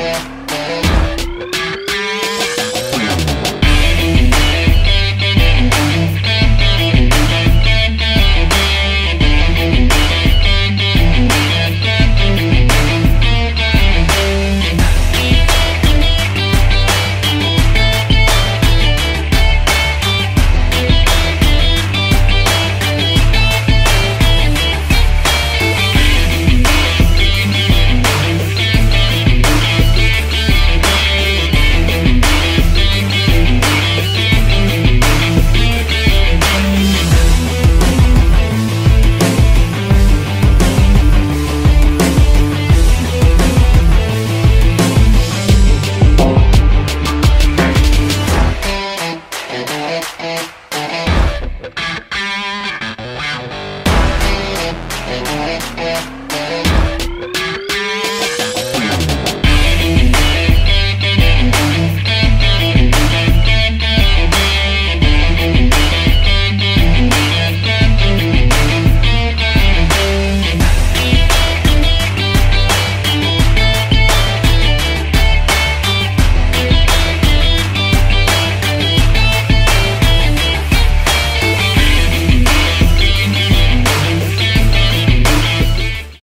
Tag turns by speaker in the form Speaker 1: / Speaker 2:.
Speaker 1: Yeah. Thank you.